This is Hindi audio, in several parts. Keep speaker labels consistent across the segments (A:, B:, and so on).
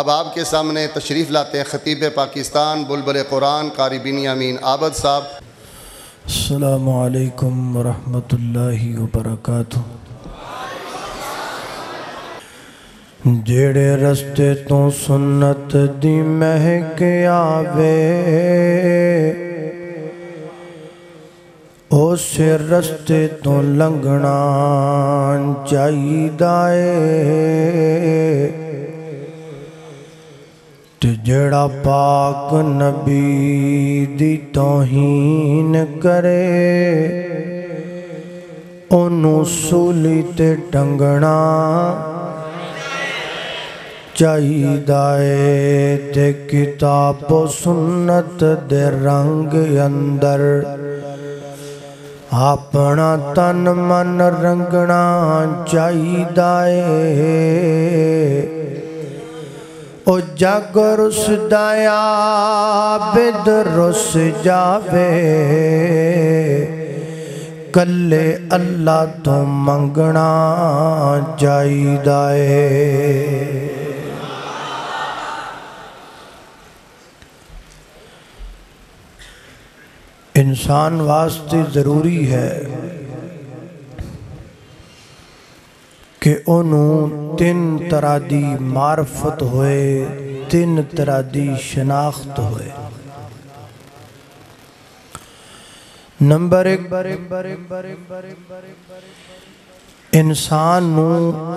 A: अब आपके सामने तशरीफ़ लाते हैं ख़तीब पाकिस्तान बुलबुल कुरान कारी बिन अमीन आबद साहब।
B: अलकुम वरहमतुल्लाहि वबरकातु जेड़े रस्ते तो सुन्नत दी महक आवे ਉਸ ਰਸਤੇ ਤੋਂ ਲੰਘਣਾ ਚਾਹੀਦਾ ਏ। ਤੇ ਜਿਹੜਾ ਪਾਕ ਨਬੀ ਦੀ ਤੋਹੀਨ ਕਰੇ, ਉਹਨੂੰ ਸੂਲੀ ਤੇ ਟੰਗਣਾ ਚਾਹੀਦਾ ਏ। ਤੇ ਕਿਤਾਬ ਸੁਨਨਤ ਦੇ ਰੰਗ ਅੰਦਰ ਆਪਣਾ ਤਨ ਮਨ ਰੰਗਣਾ ਚਾਹੀਦਾ ਏ ਉਹ ਜਗ ਰੁਸਦਾ ਆਬਦ ਰੁਸ ਜਾਵੇ ਕੱਲੇ ਅੱਲਾ ਤੋਂ ਮੰਗਣਾ ਚਾਹੀਦਾ ਏ इंसान वास्ते ज़रूरी है कि ओनू तीन तरह की मार्फत होए, तीन तरह की शनाख्त होए। नंबर एक, इंसान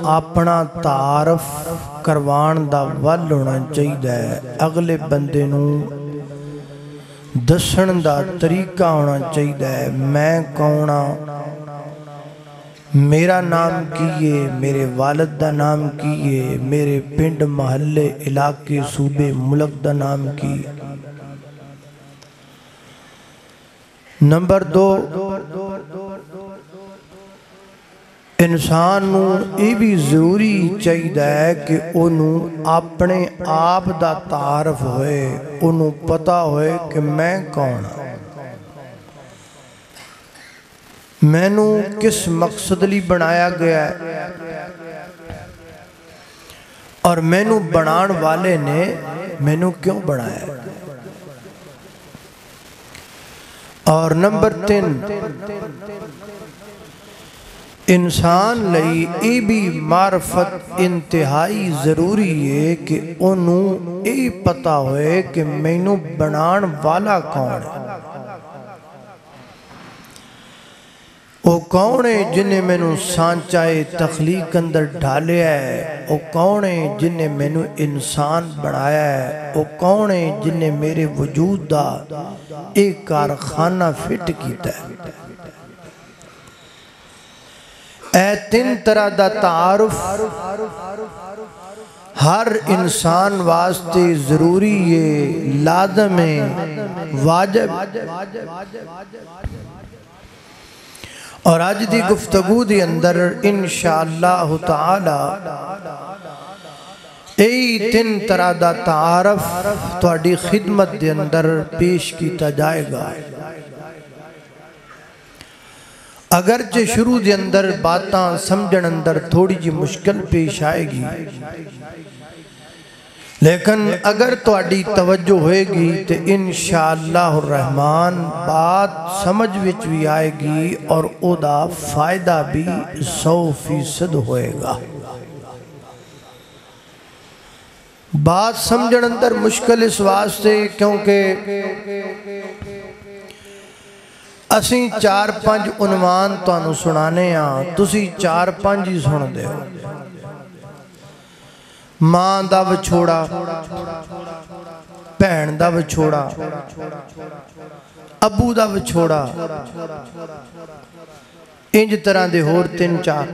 B: अपना तारफ करवाण का वल होना चाहिए अगले बंदे ਦੱਸਣ ਦਾ ਤਰੀਕਾ ਹੋਣਾ ਚਾਹੀਦਾ ਹੈ ਮੈਂ ਕੌਣ ਆ ਮੇਰਾ ਨਾਮ ਕੀ ਹੈ ਮੇਰੇ ਵਾਲਦ ਦਾ ਨਾਮ ਕੀ ਹੈ ਮੇਰੇ ਪਿੰਡ ਮਹੱਲੇ ਇਲਾਕੇ ਸੂਬੇ ਮੁਲਕ ਦਾ ਨਾਮ ਕੀ ਨੰਬਰ 2 इंसान ये भी ज़रूरी चाहिए है कि ओनू अपने आप का तारफ होए पता हो मैं कौन मैनू किस मकसद लिए बनाया गया है और मैनू बनाने वाले ने मैनू क्यों बनाया और नंबर तीन 3 ਇਨਸਾਨ ਲਈ ਇਹ ਵੀ ਮਾਰਫਤ ਇੰਤਹਾਈ ਜ਼ਰੂਰੀ ਹੈ ਕਿ ਉਹਨੂੰ ਇਹ ਪਤਾ ਹੋਏ ਕਿ ਮੈਨੂੰ ਬਣਾਉਣ ਵਾਲਾ ਕੌਣ ਹੈ ਉਹ ਕੌਣ ਹੈ ਜਿਨੇ ਮੈਨੂੰ ਸਾਂਚਾਏ ਤਖਲੀਕ ਅੰਦਰ ਢਾਲਿਆ ਹੈ ਉਹ ਕੌਣ ਹੈ ਜਿਨੇ ਮੈਨੂੰ ਇਨਸਾਨ ਬਣਾਇਆ ਹੈ ਉਹ ਕੌਣ ਹੈ ਜਿਨੇ ਮੇਰੇ ਵਜੂਦ ਦਾ ਇਹ ਕਾਰਖਾਨਾ ਫਿੱਟ ਕੀਤਾ ਹੈ ਇਹ ਤਿੰਨ ਤਰ੍ਹਾਂ ਦਾ ਤਾਰਫ ਹਰ ਇਨਸਾਨ ਵਾਸਤੇ ਜ਼ਰੂਰੀ ਹੈ ਲਾਜ਼ਮ ਹੈ ਵਾਜਬ और अज की गुफ्तगु के अंदर इंशाअल्लाह ताला यही तीन तरह का तारफ थोड़ी खिदमत के अंदर पेश किया जाएगा अगरचे शुरू के अंदर बात समझण अंदर थोड़ी जी मुश्किल पेश आएगी। लेकिन अगर थोड़ी तो तवज्जो होएगी तो इन रहमान बात समझ विच भी आएगी और ओदा फ़ायदा भी सौ फ़ीसद होएगा। बात समझण अंदर मुश्किल इस वास्ते क्योंकि ਅਸੀਂ ਚਾਰ ਪੰਜ ਉਨਵਾਨ ਤੁਹਾਨੂੰ ਸੁਣਾਣੇ ਆ ਤੁਸੀਂ ਚਾਰ ਪੰਜ ਹੀ ਸੁਣਦੇ ਹੋ ਮਾਂ ਦਾ ਵਿਛੋੜਾ ਭੈਣ ਦਾ ਵਿਛੋੜਾ ਅੱਬੂ ਦਾ ਵਿਛੋੜਾ ਇੰਜ ਤਰ੍ਹਾਂ ਦੇ ਹੋਰ ਤਿੰਨ ਚਾਰ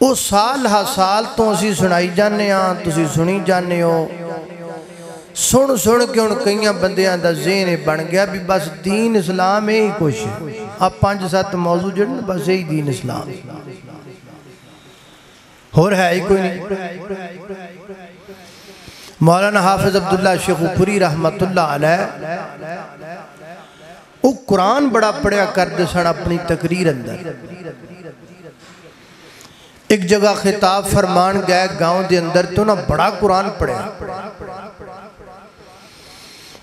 B: ਉਹ ਸਾਲ ਹਾ ਸਾਲ ਤੋਂ ਅਸੀਂ ਸੁਣਾਈ ਜਾਂਦੇ ਆ ਤੁਸੀਂ ਸੁਣੀ ਜਾਂਦੇ ਹੋ सुन सुन के हूँ कई बंद जेन बन गया भी बस दीन इस्लाम यही कुछ। आप पाँच सत्त मौजूद जो बस यही दीन इस्लाम। होर है ही कोई नहीं। मौलाना हाफिज अब्दुल्ला शेखुपुरी रहमत वो कुरान बड़ा पढ़िया करते सन अपनी तकरीर अंदर। एक जगह खिताब फरमान गए, गाँव के अंदर तो ना बड़ा कुरान पढ़िया।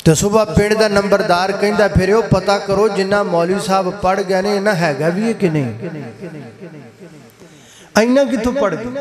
B: ਤੇ ਸੁਬਾ ਪਿੰਡ ਦਾ ਨੰਬਰਦਾਰ ਕਹਿੰਦਾ ਫਿਰ ਉਹ ਪਤਾ ਕਰੋ ਜਿੰਨਾ ਮੌਲਵੀ ਸਾਹਿਬ ਪੜ ਗਏ ਨੇ ਇਹਨਾਂ ਹੈਗਾ ਵੀ ਇਹ ਕਿ ਨਹੀਂ ਇੰਨਾ ਕਿੱਥੋਂ ਪੜ ਗਏ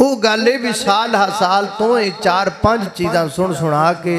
B: ਉਹ ਗੱਲ ਇਹ ਵੀ ਸਾਲ ਹਾ ਸਾਲ ਤੋਂ ਇਹ ਚਾਰ ਪੰਜ ਚੀਜ਼ਾਂ ਸੁਣ ਸੁਣਾ ਕੇ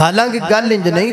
B: ਹਾਲਾਂਕਿ ਗੱਲ ਇੰਜ ਨਹੀਂ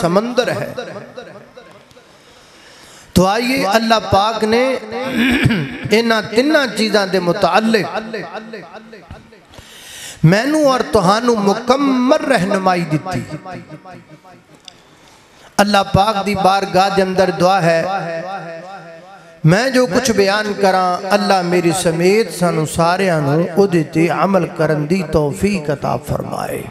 B: ਸਮੁੰਦਰ ਹੈ तो आइए अल्लाह पाक ने इन्होंने तिना चीजा के मुताले मैनू और तहानू मुकम्मल रहनुमाई दी अल्लाह पाक की बारगाह अंदर दुआ है, मैं जो कुछ बयान करा, अल्लाह मेरी समेत सानू सारू अमल कर तोहफी कता फरमाए।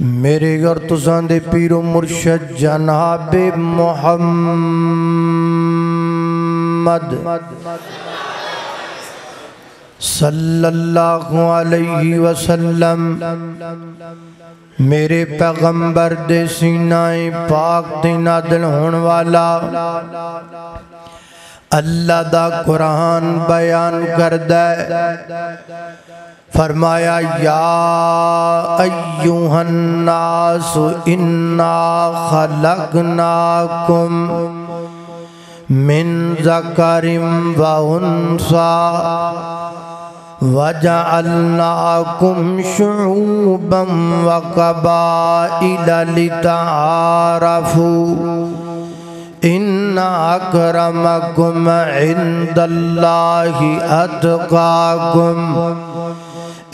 B: मेरे घर तुसा दे पीरो मुर्शद जनाब मोहम्मद सल्लल्लाहु अलैहि वसल्लम। मेरे पैगंबर दे सीनाए पाक दे नादल होण वाला। अल्लाह दा कुरान बयान करदा फरमाया, या अय्युहन्नास इन्ना खलकनाकुम मिन ज़करिम व उनसा वजअलनाकुम शुऊबम व कबाइल लितारफू इन्ना अकरमकुम इंदल्लाहि अतकाकुम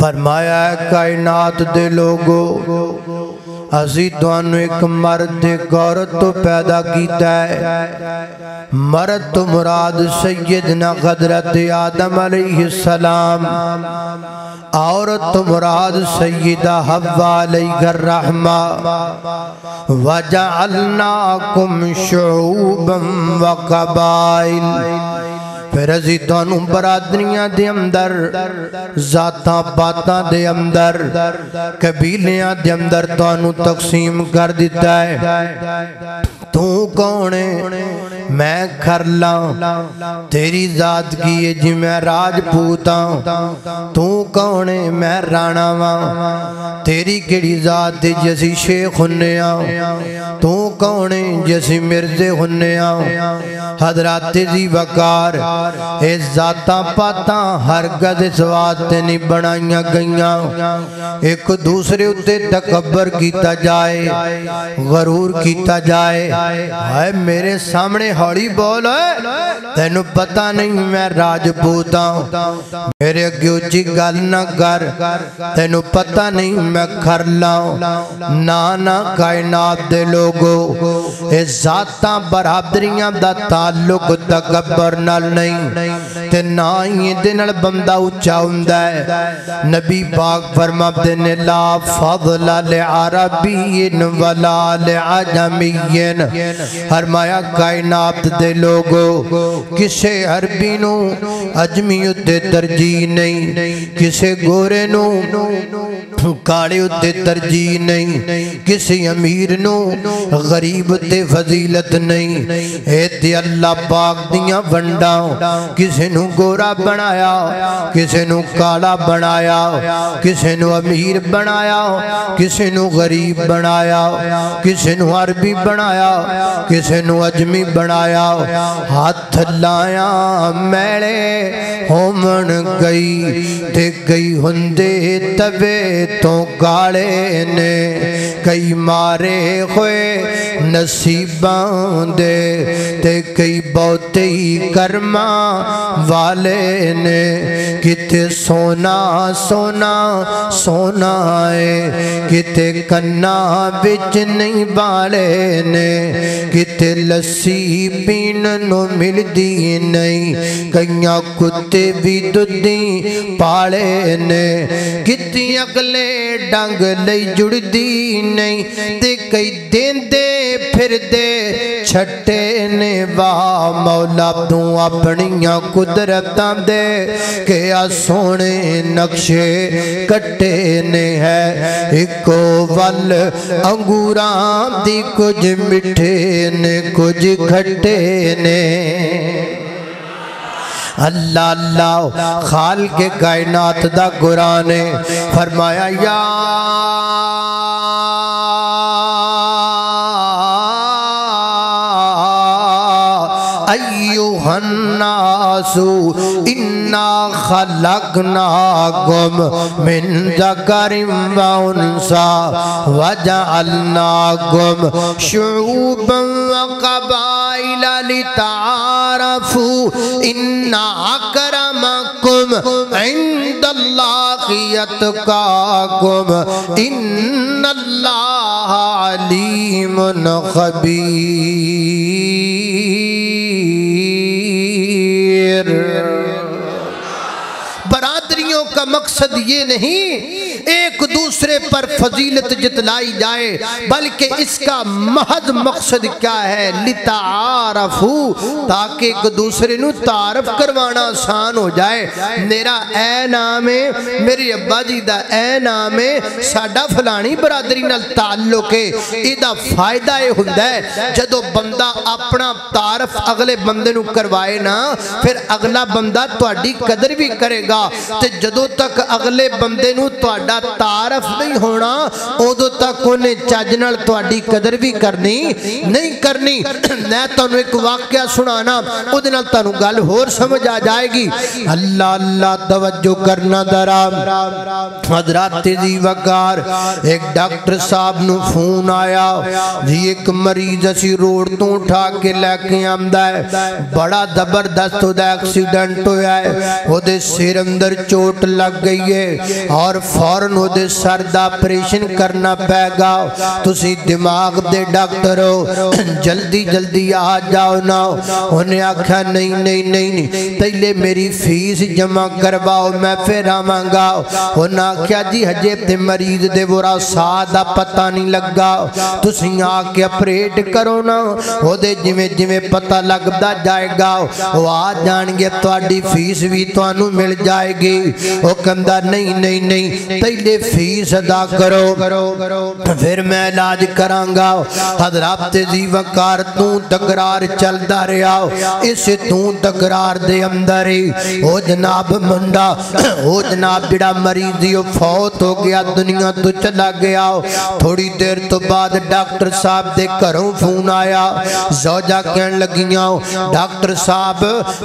B: फरमाया कायनात दे लोगो ਅਸੀਂ ਤੁਹਾਨੂੰ ਇੱਕ ਮਰਦ ਤੇ ਔਰਤ ਤੋਂ ਪੈਦਾ ਕੀਤਾ ਹੈ ਮਰਦ ਤੋਂ ਮੁਰਾਦ ਸੈਯਦਨਾ ਹਜ਼ਰਤ ਆਦਮ अलैहिस्सलाम औरत तो मुराद सैयदा हवा अलैहिर रहमा वजअलनाकुम शुऊबम व कबाइल फिर असी तुम बरादरियाँ दे अंदर, जाता बातां दे अंदर, कबीलियाँ दे अंदर तुम तकसीम कर दिता है। तू कौन है? मैं खरला तेरी जात की है जी, मैं राजपूत हाँ तू कौन है? मैं राणा वा। तेरी केड़ी जात है जैसी शेख हुन्ने तू कौन है? जैसी मिर्जे हुन्ने हजरात जी वकार। ਇਹ ਜ਼ਾਤਾਂ ਪਾਤਾਂ ਹਰਗਜ਼ ਇਸ ਵਾਸਤੇ ਨਹੀਂ ਬਣਾਈਆਂ ਗਈਆਂ ਇੱਕ ਦੂਸਰੇ ਉੱਤੇ ਤਕਬਰ ਕੀਤਾ ਜਾਏ ਗਰੂਰ ਕੀਤਾ ਜਾਏ ਹਾਏ ਮੇਰੇ ਸਾਹਮਣੇ ਹੌਲੀ ਬੋਲ ਤੈਨੂੰ ਪਤਾ ਨਹੀਂ ਮੈਂ ਰਾਜਪੂਤ ਹਾਂ ਮੇਰੇ ਅੱਗੇ ਉੱਚੀ ਗੱਲ ਨਾ ਕਰ ਤੈਨੂੰ ਪਤਾ ਨਹੀਂ ਮੈਂ ਖਰਲਾ ਨਾ ਨਾ ਕਾਇਨਾਤ ਦੇ ਲੋਗੋ ਇਹ ਜ਼ਾਤਾਂ ਬਰਾਬਰੀਆਂ ਦਾ ਤਾਲੁਕ ਤਕਬਰ नहीं ते ना ही ए बंदा उच्चा होंदा है। नबी पाक फरमाते ने, ला फजल ल अरबीन वला ल अजमीन फरमाया, कायनात दे लोगो, किसे अरबी नु अजमी उते तरजीह नहीं, किसे गोरे नु काले उते तरजीह नहीं, किसी अमीर नु गरीब ते फजीलत नहीं। ए ते अल्लाह पाक दियाँ वंडा ਕਿਸੇ ਨੂੰ ਗੋਰਾ ਬਣਾਇਆ ਕਿਸੇ ਨੂੰ ਕਾਲਾ ਬਣਾਇਆ ਕਿਸੇ ਨੂੰ ਅਮੀਰ ਬਣਾਇਆ ਕਿਸੇ ਨੂੰ ਗਰੀਬ ਬਣਾਇਆ ਕਿਸੇ ਨੂੰ ਅਰਬੀ ਬਣਾਇਆ ਕਿਸੇ ਨੂੰ ਅਜਮੀ ਬਣਾਇਆ ਹੱਥ ਲਾਇਆ ਮੈਲੇ ਹੋਮਣ ਗਈ ਤੇ ਗਈ ਹੁੰਦੇ ਤਵੇ ਤੋਂ ਗਾਲੇ ਨੇ ਕਈ ਮਾਰੇ ਹੋਏ ਨਸੀਬਾਂ ਦੇ ਤੇ ਕਈ ਬਹੁਤੇ ਹੀ ਕਰਮਾਂ ਵਾਲੇ ਨੇ ਕਿਤੇ ਸੋਨਾ ਸੋਨਾ ਸੋਨਾ ਏ ਕਿਤੇ ਕੰਨਾਂ ਵਿੱਚ ਨਹੀਂ ਬਾਲੇ ਨੇ? ਕਿਤੇ ਲੱਸੀ ਪੀਣ ਨੂੰ ਮਿਲਦੀ ਨਹੀਂ? ਕਈਆਂ ਕੁੱਤੇ ਵੀ ਦੁੱਧੀ ਪਾਲੇ ਨੇ। ਕਿਤੇ ਅਗਲੇ ਡੰਗ ਲਈ ਜੁੜਦੀ ਨਹੀਂ? ਤੇ ਕਈ ਦਿੰਦੇ ਫਿਰਦੇ ਛੱਟੇ ਨੇ। ਵਾਹ ਮੌਲਾ ਤੂੰ ਆਪਣੇ सोनिया कुदरत दे के सोने नक्शे कट्टे ने है इको वल अंगूर दी कुछ मिठे ने कुछ खट्टे ने अल्लाह अल्लाह खाल के कायनात दा कुरान फरमाया या या अय्युहन्नासु इन्ना खलकनाकुम मिन ज़करिम व उनसा वजअलनाकुम शुऊबन व क़बाइल लितारफू इन्ना अकरमकुम इंदल्लाहि यतकाकुम इन्नल्लाह अलीमुन खबीर का मकसद ये नहीं एक दूसरे पर फजीलत जितलाई जाए बल्कि इसका महज मकसद क्या है लितारफू ताकि एक दूसरे नु तारफ करवाना आसान हो जाए मेरा ए नाम है मेरे अब्बा जी ਦਾ ਇਹ ਨਾਮ ਹੈ ਸਾਡਾ ਫਲਾਣੀ ਬਰਾਦਰੀ ਨਾਲ ਤਾਲੁਕ ਹੈ ਇਹਦਾ ਫਾਇਦਾ ਇਹ ਹੁੰਦਾ ਹੈ ਜਦੋਂ ਬੰਦਾ ਆਪਣਾ ਤਾਰਫ ਅਗਲੇ ਬੰਦੇ ਨੂੰ ਕਰਵਾਏ ਨਾ ਫਿਰ ਅਗਲਾ ਬੰਦਾ ਤੁਹਾਡੀ ਕਦਰ ਵੀ ਕਰੇਗਾ ਤੇ ਜਦੋਂ ਤੱਕ ਅਗਲੇ ਬੰਦੇ ਨੂੰ ਤੁਹਾਡਾ ਤਾਰਫ ਨਹੀਂ ਹੋਣਾ ਉਦੋਂ ਤੱਕ ਉਹਨੇ ਚੱਜ ਨਾਲ ਤੁਹਾਡੀ ਕਦਰ ਵੀ ਕਰਨੀ ਨਹੀਂ ਕਰਨੀ ਮੈਂ ਤੁਹਾਨੂੰ ਇੱਕ ਵਾਕਿਆ ਸੁਣਾਣਾ ਉਹਦੇ ਨਾਲ ਤੁਹਾਨੂੰ ਗੱਲ ਹੋਰ ਸਮਝ ਆ ਜਾਏਗੀ ਅੱਲਾ ਅੱਲਾ ਤਵੱਜੋ ਕਰਨਾ ਦਰਾ ਹਜ਼ਰਤ ਜੀ ਵਕਾਰ ਇੱਕ ਡਾਕਟਰ ਸਾਹਿਬ ਨੂੰ ਫੋਨ ਆਇਆ ਜੀ ਇੱਕ ਮਰੀਜ਼ ਅਸੀਂ ਰੋਡ ਤੋਂ ਉਠਾ ਕੇ ਲੈ ਕੇ ਆਂਦਾ ਹੈ ਬੜਾ ਜ਼ਬਰਦਸਤ ਉਹਦਾ ਐਕਸੀਡੈਂਟ ਹੋਇਆ ਹੈ ਉਹਦੇ ਸਿਰ ਅੰਦਰ ਚੋਟ ਲੱਗ ਗਈ ਹੈ ਔਰ ਫੌਰਨ ਉਹਦੇ ਸਰ ਦਾ ਆਪਰੇਸ਼ਨ ਕਰਨਾ ਪੈਗਾ ਤੁਸੀਂ ਦਿਮਾਗ ਦੇ ਡਾਕਟਰ ਹੋ ਜਲਦੀ ਜਲਦੀ ਆ ਜਾਓ ਨਾ ਉਹਨੇ ਆਖਿਆ ਨਹੀਂ ਨਹੀਂ ਨਹੀਂ ਪਹਿਲੇ ਮੇਰੀ ਫੀਸ ਜਮ੍ਹਾਂ ਕਰਵਾਓ ਮੈਂ ਫਿਰ ਆਵਾਂਗਾ ਉਹਨਾਂ ਆਖਿਆ ਜੀ ਹਜੇ ਤੇ ਮਰੀਜ਼ ਦੇ ਬੁਰਾ ਸਾਹ ਦਾ ਪਤਾ ਨਹੀਂ ਲੱਗਾ ਤੁਸੀਂ ਆ ਕੇ ਆਪਰੇਟ ਕਰੋ ਨਾ ਉਹਦੇ ਜਿਵੇਂ ਜਿਵੇਂ ਪਤਾ ਲੱਗਦਾ ਜਾਏਗਾ ਉਹ ਆ ਜਾਣਗੇ ਤੁਹਾਡੀ ਫੀਸ ਵੀ ਤੁਹਾਨੂੰ ਮਿਲ ਜਾਏਗੀ ਉਹ ਕਹਿੰਦਾ ਨਹੀਂ ਨਹੀਂ ਨਹੀਂ ਪਹਿਲੇ फ़ीस अदा करो करो तो फिर मैं इलाज करांगा। हजरात जीवकार तू तकरार चलता रहा। इस तू तकरार दे अंदर ही, ओ जनाब मुंडा, ओ जनाब जड़ा मरीज़ ही फौत हो गया, दुनिया तो चला गया। थोड़ी देर तो बाद डॉक्टर साहब दे घरों फ़ोन आया। जोजा कह लगिया, डॉक्टर साहब,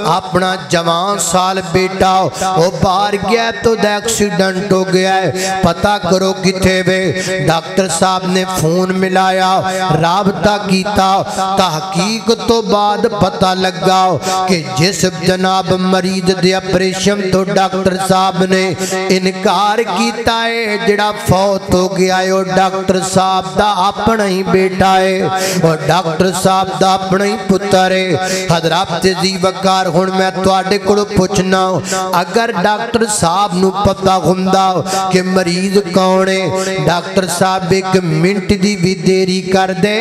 B: अपना जवान साल बेटा वो बाहर गया तो एक्सीडेंट हो गया है। पता करो किथे वे। डॉक्टर साहब ने फ़ोन मिलाया, रबता किया तहकीक तो बाद पता लगा कि जिस जनाब मरीज़ दे ऑपरेशन तो डॉक्टर साहब ने इनकार किया है जड़ा फौत हो गया है डॉक्टर साहब का अपना ही बेटा है, और डॉक्टर साहब का अपना ही पुत्र है। हजरात जी वकार हूँ मैं थोड़े को अगर डॉक्टर साहब न पता हों कि मरीज़ ਮਰੀਜ਼ ਕੌਣ ਹੈ ਡਾਕਟਰ ਸਾਹਿਬ ਇੱਕ ਮਿੰਟ ਦੀ ਵੀ ਦੇਰੀ ਕਰਦੇ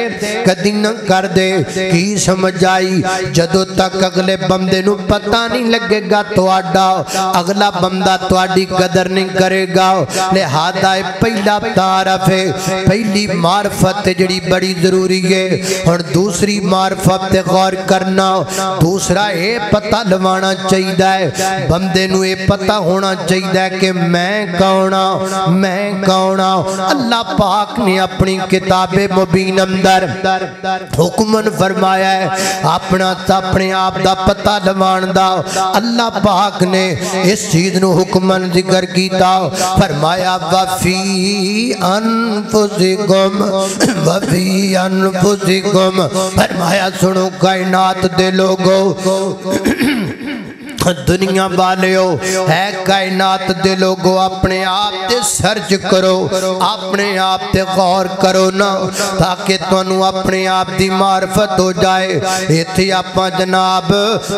B: ਕਦੀ ਨਾ ਕਰਦੇ ਕੀ ਸਮਝ ਆਈ ਜਦੋਂ ਤੱਕ ਅਗਲੇ ਬੰਦੇ ਨੂੰ ਪਤਾ ਨਹੀਂ ਲੱਗੇਗਾ ਤੁਹਾਡਾ ਅਗਲਾ ਬੰਦਾ ਤੁਹਾਡੀ ਕਦਰ ਨਹੀਂ ਕਰੇਗਾ ਲਿਹਾਜ਼ਾ ਇਹ ਪਹਿਲਾ ਤਾਰਫ ਹੈ ਪਹਿਲੀ ਮਾਰਫਤ ਜਿਹੜੀ ਬੜੀ ਜ਼ਰੂਰੀ ਹੈ ਹੁਣ ਦੂਸਰੀ ਮਾਰਫਤ ਤੇ ਗੌਰ ਕਰਨਾ ਦੂਸਰਾ ਇਹ ਪਤਾ ਲਵਾਉਣਾ ਚਾਹੀਦਾ ਹੈ ਬੰਦੇ ਨੂੰ ਇਹ ਪਤਾ ਹੋਣਾ ਚਾਹੀਦਾ है कि मैं कौन मैं कौन अल्लाह पाक ने अपनी किताबे मुबीन अंदर हुक्मन फरमाया है, अपना अपने आप का पता लवान का अल्लाह पाक ने इस चीज़ न हुक्मन ज़िक्र किया फरमाया, वफी अनफुसिकुम वफी अनफुसिकुम। फरमाया, सुनो, कायनात दे लोगो दुनिया वालों है कायनात दे लोगो, अपने आप ते सर्च करो, अपने आप ते गौर करो ना, ताकि अपने आप की मार्फत हो जाए। इतने आप जनाब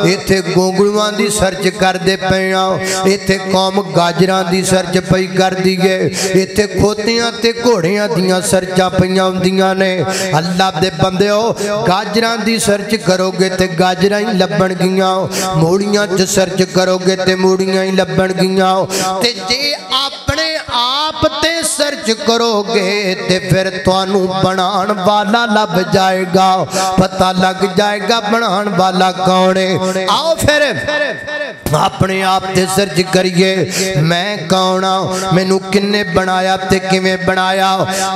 B: इतने गोंगलूआ की सर्च करते पे हाँ इतने कौम गाजर की सर्च पी कर दी है इतने खोतिया घोड़िया दियाँ सर्चा पई ने। अल्लाह के बंदो गाजर की सर्च करोगे तो गाजर ही लभन गई मूड़िया च सर्च करोगे तो मूड़िया ही लभन गियाँ ते जे अपने आप ते सर्च करोगे ते फिर थानू बनान वाला लभ जाएगा पता लग जाएगा बनान वाला कौन है। आओ फिर अपने आप ते सर्च करिए, मैं कौन आ? मैनू किन्ने बनाया ते किवें बनाया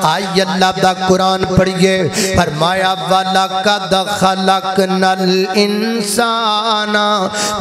B: आई अल्लाह दा कुरान पढ़िए, फरमाया वाला का दखलक नल इंसान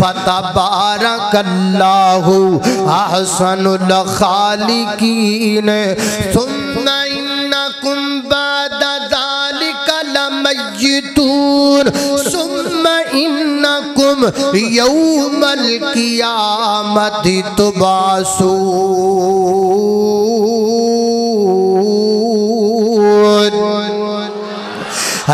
B: फतबारक अल्लाहु अहसनुल खालिकीन सुन्ना इन्नकुम बाद ज़ालिका लमय्यतून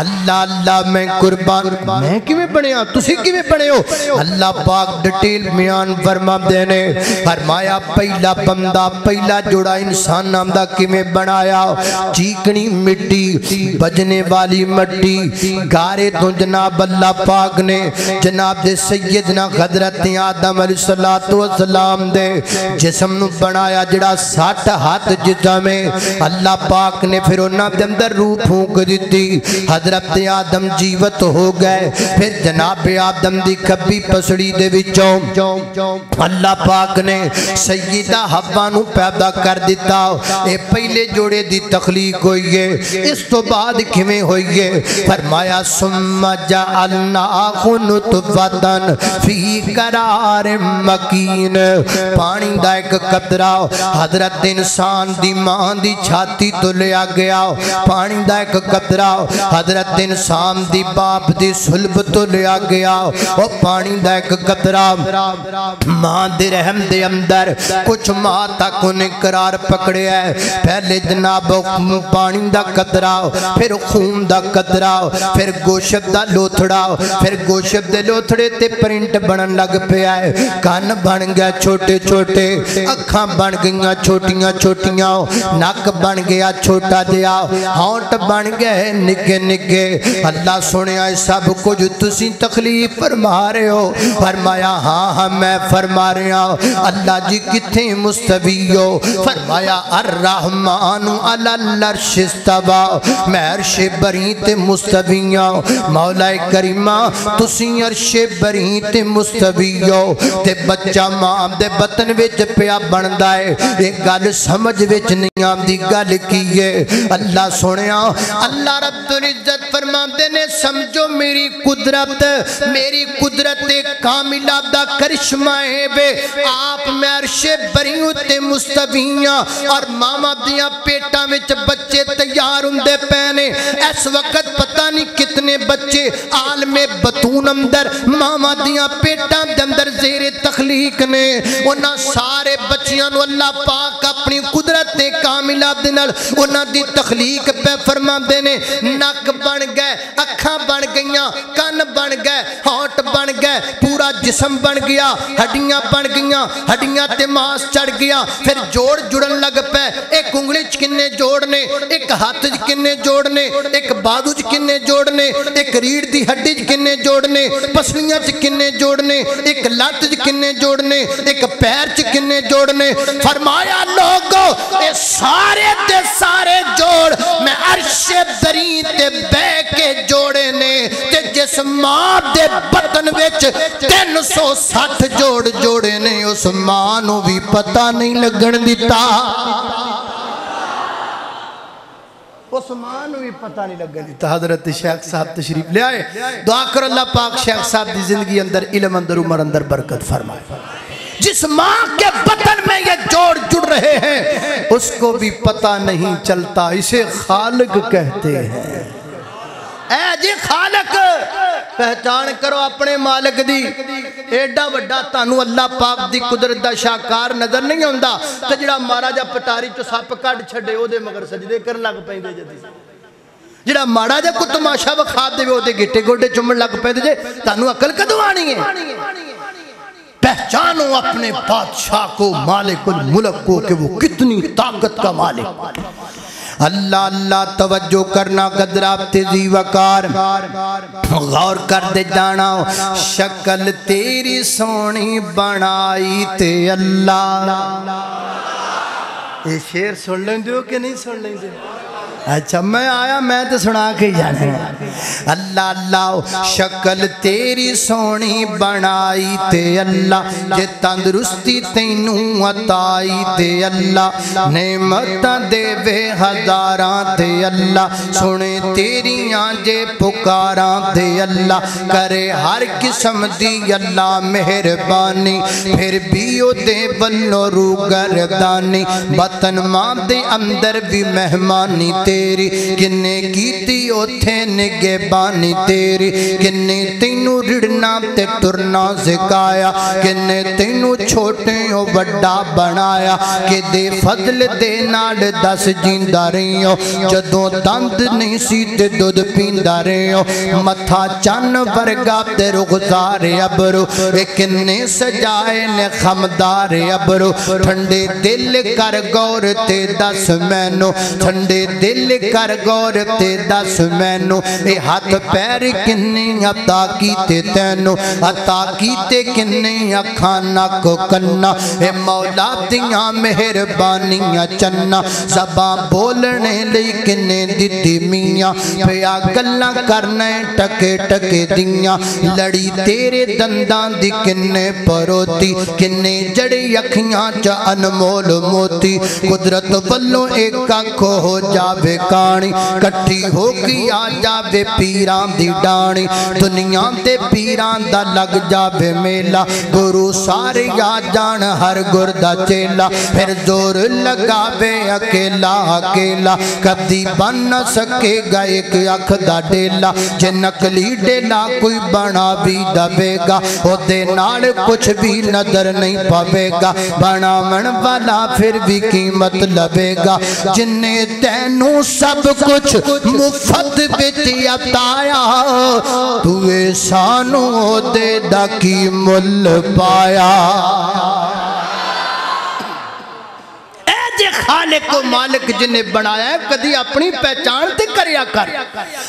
B: ਅੱਲਾ ਅੱਲਾ ਮੈਂ ਕੁਰਬਾਨ ਮੈਂ ਕਿਵੇਂ ਬਣਿਆ ਤੁਸੀਂ ਕਿਵੇਂ ਬਣੇ ਹੋ ਅੱਲਾ ਪਾਕ ਡਿਟੇਲ ਬਿਆਨ ਫਰਮਾਉਂਦੇ ਨੇ ਫਰਮਾਇਆ ਪਹਿਲਾ ਬੰਦਾ ਪਹਿਲਾ ਜੋੜਾ ਇਨਸਾਨਾਂ ਦਾ ਕਿਵੇਂ ਬਣਾਇਆ ਚੀਕਣੀ ਮਿੱਟੀ ਬਜਨੇ ਵਾਲੀ ਮਿੱਟੀ ਗਾਰੇ ਤੋਂ ਜਨਾਬ ਅੱਲਾ ਪਾਕ ਨੇ ਜਨਾਬ ਦੇ ਸੈਯਦਨਾ ਹਜ਼ਰਤ ਆਦਮ ਅਲੈਹਿਸਸਲਾਤੁ ਵਸਲਾਮ ਦੇ ਜਿਸਮ ਨੂੰ ਬਣਾਇਆ ਜਿਹੜਾ 60 ਹੱਥ ਜਿਵੇਂ ਅੱਲਾ ਪਾਕ ਨੇ ਫਿਰ ਉਹਨਾਂ ਦੇ ਅੰਦਰ ਰੂਹ ਫੂਕ ਦਿੱਤੀ हज़रत आदम जीवत हो गए। फिर जनाब आदम की खब्बी पसड़ी दे विचों अल्लाह पाक ने सईदा हब्बा नु पैदा कर दिता। ये पहले जोड़े दी तखलीक हुई है इस तो बाद किवें हुई है फरमाया, सुम्मा जअलनाहु नुतफतन फ़ी करार मकीन। पानी दा एक कतरा हज़रत इंसान दी माँ दी छाती तो लिया गया। पानी दा एक कतरा हज़रत इंसान दी बाप दी सुलभ तो लिया गया। वो पानी दा एक कतरा। माँ दे रहम दे अंदर कुछ माँ तक उन्हें करार पकड़िया है। पहले जनाब पानी दा कतरा, फिर खून का कतरा, फिर गोशत का लोथड़ा, फिर गोशत के लोथड़े ते प्रिंट बनन लग पिया है। कान बन गया छोटे छोटे, अखा बन गई छोटिया छोटिया, नक बन गया छोटा जहा, होंठ बन गए निके निके अल्लाह सुने सब कुछ तुसी तकलीफ़ फरमा रहे हो, फरमाया हाँ हाँ मैं फरमा रहा अल्लाह जी किथे मुस्तवी हो। फरमाया अर रहमान मैं अरशे बरी ते मुस्तविया मौला करीमा, तुसी अरशे बरी ते मुस्तवी हो। ते बच्चा माँ दे बतन विच पिया है। ये गल समझ नहीं आंदी, गल की है? अल्लाह सुनिया, अल्लाह रब्बुल इज़्ज़त फरमाते ने, समझो मेरी कुदरत मेरी कुदरत कामिला दा करिश्मा है वे। आप मैं अरशे बरी उत्ते मुस्तवीया और मामा दिया पेटा विच बच्चे तैयार होंदे पे इस वक्त पता नहीं कितने बच्चे आलमे बतून अंदर, मामा दिया पेटा अंदर जेरे तखलीक ने। उन्हां सारे बच्चियाँ अल्लाह पाक अपनी कुदरत कामिला दे नाल उन्हां दी तखलीक पे फरमाते ने, नक गए अखा बन गई कन बन गए जिसम बन गया, हड्डियाँ बन गई, हड्डियाँ ते चढ़ गया, फिर जोड़ जुड़न लग पे। एक उंगली च किन्ने जोड़ ने, एक हाथ च किन्ने जोड़ ने, एक बाजू च किन्ने जोड़ ने, एक रीढ़ दी हड्डी च किन्ने जोड़ ने, पसलियाँ च किन्ने जोड़ ने, एक लत च किन्ने जोड़ ने, एक पैर च किन्ने जोड़ ने। फरमाया, लोगो ये सारे ते सारे जोड़ मैं अरशे बरी बह के जोड़े ने। जिस माँ दे बतन विच 360 जोड़ जोड़े ने, उस माँ भी पता नहीं लगन दिता। भी पता नहीं लगन दिता। की ज़िंदगी अंदर, इल्म अंदर, उमर अंदर बरकत फरमाए। जिस के में जोड़ जुड़ रहे हैं, उसको भी पता नहीं चलता, इसे खालिक कहते हैं। ऐ जी खालक पहचान करो अपने मालिक दी एडा ਵੱਡਾ ਤੁਹਾਨੂੰ ਅੱਲਾਹ ਪਾਕ ਦੀ ਕੁਦਰਤ ਦਾ ਸ਼ਾਕਾਰ ਨਜ਼ਰ ਨਹੀਂ ਆਉਂਦਾ ਤੇ ਜਿਹੜਾ ਮਹਾਰਾਜਾ ਪਟਾਰੀ ਚੋਂ ਸੱਪ ਕੱਢ ਛੱਡੇ ਉਹਦੇ ਮਗਰ ਸਜਦੇ ਕਰਨ ਲੱਗ ਪੈਂਦੇ ਜਦੀ ਜਿਹੜਾ ਮਾੜਾ ਜਿਹਾ ਕੋ ਤਮਾਸ਼ਾ ਵਿਖਾ ਦੇਵੇ ਉਹਦੇ ਗਿੱਟੇ ਗੋਡੇ ਚੁੰਮਣ ਲੱਗ ਪੈਂਦੇ ਜੇ ਤੁਹਾਨੂੰ ਅਕਲ ਕਦੋਂ ਆਣੀ ਹੈ पहचानो अपने बादशाह को मालिकुल मुल्क को कि वो कितनी ताकत का मालिक अल्लाह अल्लाह, तवज्जो करना, कदरा तेज़ी वकार गौर कर दे जाना शक्ल तेरी सोनी बनाई ते अल्लाह। ये शेर सुन लेंदे हो कि नहीं सुन लेंदे? अच्छा मैं आया, मैं तो सुना के जाना। अल्लाह अल्लाह, शक्ल तेरी सोनी बनाई ते अल्लाह, जे तंदरुस्ती तैनू अताई ते अल्लाह, नेमत देवे हजारां ते अल्लाह, सुने तेरिया जे पुकारां ते अल्लाह, करे हर किस्म दी अल्लाह मेहरबानी, फिर भी ओदे वल्लों रू गर्दानी, बतन माँ दे अंदर भी मेहमानी तेरी किन्ने कीती ओथे निगे बानी तेरी किन्ने तेनू रिड़ना ते टुरना सिखाया किन्ने तेनू छोटे ओ बड़ा बनाया कि दे फजल दे दस जींदा रही हो जदों दंद नहीं सी ते दुध पींदा रही हो मथा चन्न वर्गा ते रुखसार अबरू ए किन्ने सजाए ने खमदार अबरू ठंडे दिल कर गौर ते दस मैनू ठंडे दिल कर गौर ते दस मैनू ए हथ पैर किन्ने अता कीते तैनू अता कीते किन्ने अखा नक कन्ना ए मौला दियाँ मेहरबानियाँ चन्ना जबा बोलने लई किन्ने दित्ती मियाँ पिया गल्लां करने टके टके दियाँ लड़ी तेरे दंदां दी किन्ने परोती किन्ने जड़ी अखियाँ च अनमोल मोती कुदरत वल्लों एक अख हो जावे कानी कट्ठी हो की आ जावे पीरां दी डाणी दुनिया ते पीरां दा लग जावे मेला गुरु सारे आ जान हर गुर दा चेला फिर ज़ोर लगावे अकेला अकेला कदी बन सकेगा एक अख दा डेला जे नकली डेला कोई बना भी दबेगा ओदे कुछ भी नज़र नहीं पवेगा बनावन वाला फिर भी कीमत लवेगा जिन्ने तैनू सब कुछ मुफ़्त बिच अताया तू सानू दे मुल पाया। जे खालिक को मालिक जिन्हें बनाया है कदी अपनी पहचान करया कर।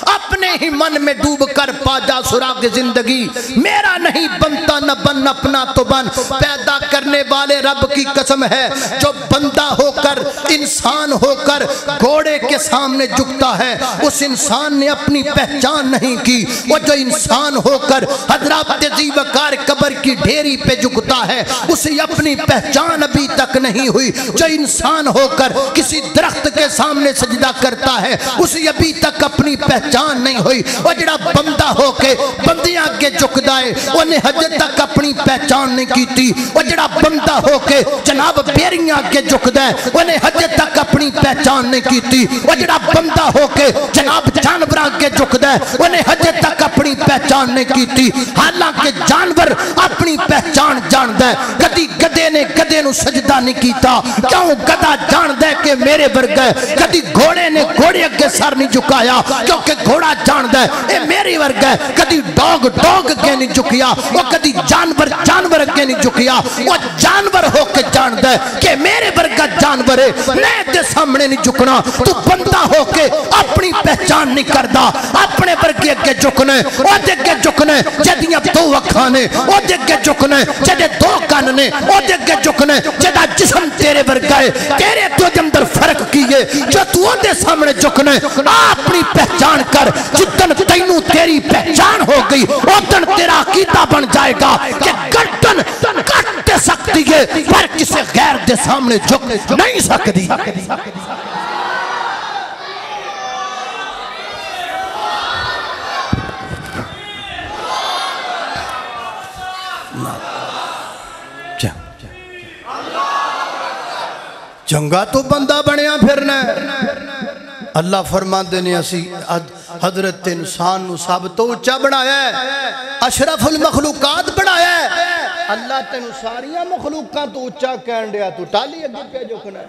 B: अपने ही मन में डूब कर पाजा सुराग ज़िंदगी। मेरा नहीं बनता न बन, अपना तो बन। पैदा करने वाले रब की कसम है, जो बंदा होकर, इंसान होकर घोड़े के सामने झुकता है, उस इंसान ने अपनी पहचान नहीं की। वो जो इंसान होकर हजरात वकार कबर की ढेरी पे झुकता है, उसे अपनी पहचान अभी तक नहीं हुई। जो इंसान होकर किसी दरख्त के सामने सजदा करता है। उसे अभी तक अपनी पहचान नहीं हुई। और जड़ा बंदा होके बंदियाँ अगे झुकदा है उन्हें हजे तक अपनी पहचान नहीं की और जड़ा बंदा होके जनाब बेरियाँ अगे झुकदा है उन्हें हजे तक अपनी पहचान नहीं की और जड़ा बंदा होके जनाब जानवर अगे झुकदा है उन्हें हजे तक अपनी पहचान नहीं की हालाँकि जानवर अपनी पहचान जानदा है कदी गधे ने गधे सजदा नहीं किया क्यों गधा जानदा है कि मेरे वर्गा कदी घोड़े ने घोड़े अगे सर नहीं झुकाया, क्योंकि घोड़ा जानदा है ये मेरे वर्गा है। कदी डॉग डॉग अगे नहीं झुकिया वो कदी जानवर जानवर अगे नहीं झुकिया। वो जानवर होके जानदा है कि मेरे वर्गा जानवर है। मैं ते सामने नहीं झुकना। तू बंदा होके अपनी पहचान नहीं करता अपने वर्गे अगे झुकना है अगे झुकना है जदियाँ दो अखां ने अगे झुकना है जदे दो कन ने अगे झुकना है जेदा जिस्म तेरे वर्गा है, तेरे तो अंदर फ़र्क की है। जो तू सामने झुकना अपनी पहचान कर। जितन तेन तेरी पहचान हो गई उदन तेरा कीता बन जाएगा कि गर्दन कट सकती है, पर किसी गैर के सामने झुक नहीं सकती। चंगा तो बंदा बनिया फिरना अल्लाह फरमाते ने असी हज़रत इंसान सब तो उच्चा बनाया अशरफ उल मखलूकात बनाया अल्लाह तेन सारिया मखलूक तो उच्चा कह दिया तू टाली अगे पे झुकना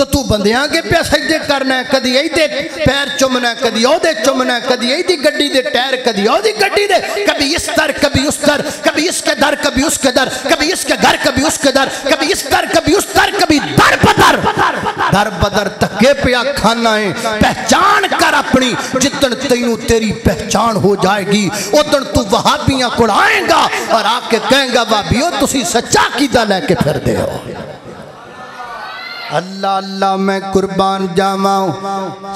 B: तो तू बंद अगे पे सजे करना है, कदी इहदे पैर चुमना कदी ओदे चुमना कदी इहदी गड्डी दे टायर, कदी ओदी गड्डी दे। कभी इस दर, कभी उस दर, कभी इसके दर, कभी उसके दर, कभी इसके घर, कभी उसके दर, कभी इस दर, कभी उस दर, कभी दर बदर। दर बदर धक्के पिया खाना है, पहचान कर अपनी जितन तेनू तेरी पहचान हो जाएगी। उदन तू वहाबियाँ को आएगा और आके कहेगा भाभी तुसी सच्चा कीदा लैके फिर दे हो। अल्लाह अल्लाह, मैं कुर्बान जावा।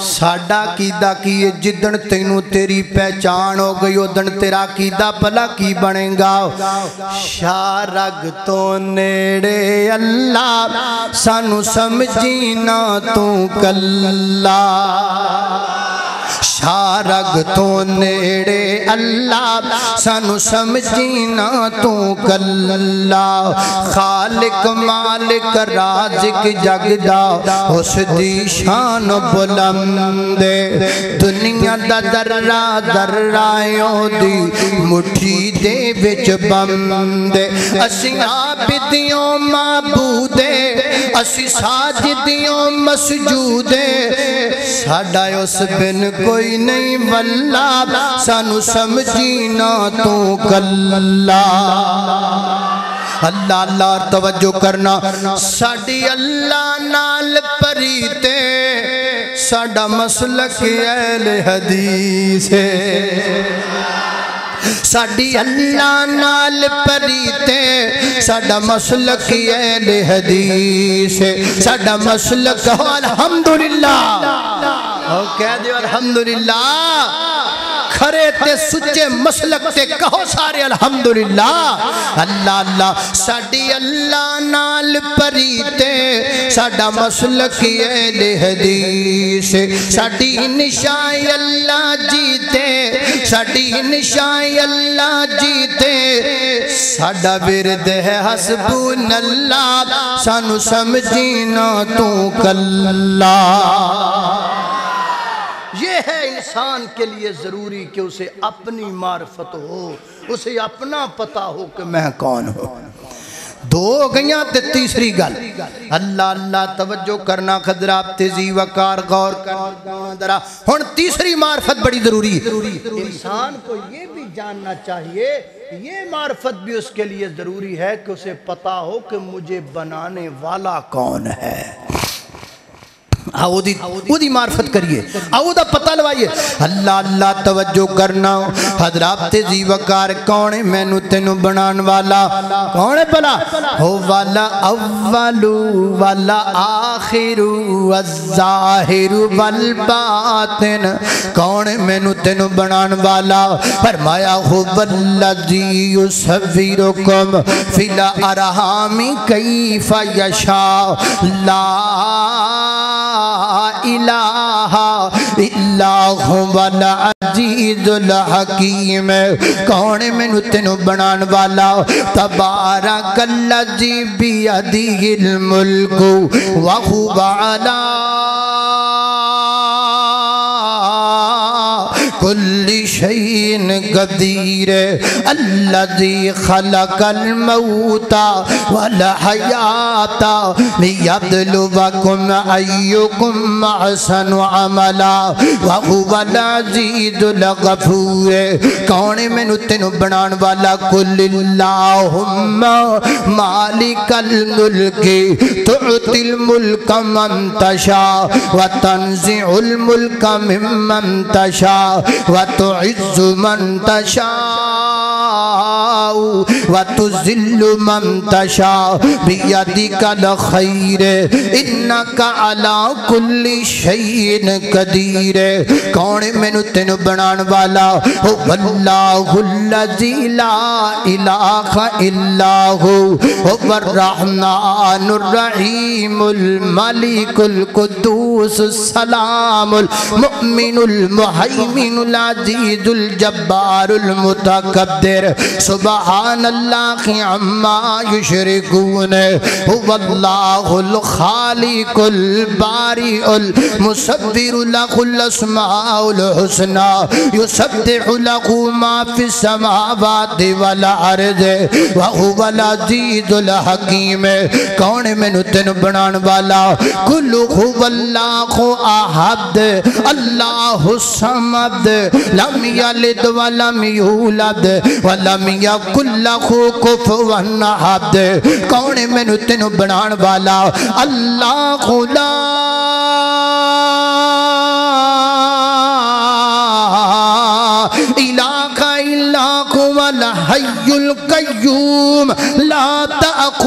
B: साडा कीदा की है जिदन तेनू तेरी पहचान हो गई, उदन तेरा कीदा भला की बनेगा? शारग तो नेड़े अल्लाह, सानू समझी ना तू कल्ला। शारग तो नेड़े अल्लाह, सानू समझी ना तू कल्ला खालिक मालिक राजिक जगदा उस दी शान बुलंदे। दुनिया दा दर्रा दर्रायो दी मुट्ठी दे विच बंदे। असी आबिदियों माबूदे, असी साजिदियों मसजूदे। साडा उस बिन कोई नहीं वल्ला, सानू समझी ना तू कल्ला अल्लाह अल्लाह, तवज्जो करना। साडी अल्लाह नाल परीते, साडा मसलक अहले हदीस है। साडी अल्लाह नाल परीते, साडा मसलक अहल हदीस साडा मसलक हो, अल्हम्दुलिल्लाह। कह दियो अल्हम्दुलिल्लाह। खरे ते सुच्चे मसलक ते कहो सारे अल्हम्दुलिल्लाह। अल्लाह अल्लाह, साडी अल्लाह नाल परीते, साडा मसलक अहल हदीस। साडी निशाई अल्लाह जीते, साडी निशाई अल्लाह जीते। साडा विरद है हसबून अल्लाह सानू समझी ना तू कल्ला। ये है इंसान के लिए ज़रूरी कि उसे अपनी मार्फत हो, उसे अपना पता हो कि मैं कौन हूँ। दो गई ते तीसरी गल। अल्लाह अल्लाह, तवज्जो करना खदरा तेज़ी वकार, गौर करना हुन तीसरी मार्फत बड़ी ज़रूरी। इंसान को ये भी जानना चाहिए, ये मार्फत भी उसके लिए ज़रूरी है कि उसे पता हो कि मुझे बनाने वाला कौन है। मार्फत करिए। पता लवाइए। अल्लाह अल्लाह, तवज्जो करना। हजरात जीवकार कौन है मैनू तेनू बनान वाला? कौन है भला? हो वाला अव्वलु, वाला आखिरु, अज़ाहिरु, वल बातिन। कौन है मैनू तेनू बनान वाला? फरमाया, हो वल्लजी युसव्विरुकुम फिल अरहामी कैफा यशा। ला इलाहा इल्लाहु वल अजीजुल हकीम। कौन मैनू तेनू बनान वाला? तबारकल्लजी बियदिहिल मुल्कु व हुवा कुल्ली शैन कदीर अल्लजी खलकल मौता वल हयाता लियब्लुवकुम अय्युकुम अहसनु अमला व हुवल अजीजुल गफूर। कौन मैनू तेनू बनान वाला कुल्लिल्लाहुम्मा? मालिकल मुल्की, तुअतिल मुल्क मन तशा व तंजिउल मुल्क मिम्मन तशा व तुइज्जु मन तशा व तुजिल्लु मन तशा बियदिकल खैर इन्नका अला कुल्ली शैइन कदीर कौन मैनू तेन बनाने वाला हो वल्लाहुल्लज़ी ला इलाहा इल्ला हु हुवर रहमानुर रहीमुल मलिकुल कुद्दूस सलामुल मुमिनुल मुहैमिनुल अजीजुल जब्बारुल मुतकब्बिर सुबहानल्लाहि अम्मा युशरिकून, हुवल्लाहुल खालिकुल बारिउल मुसव्विरु लहुल अस्माउल हुस्ना युसब्बिहु लहु मा फिस समावाति वल अर्ज़, व हुवल अजीजुल हकीम। कौन है तेन बनाने वाला? कुल हुवल्लाहु अहद, अल्लाहु लम यकुल लहु कुफुवन अहद कौन है मैनू तेन बना वाला? अल्लाह खुदा। इलाका इल्ला वाला हय्युल कय्यूम। ला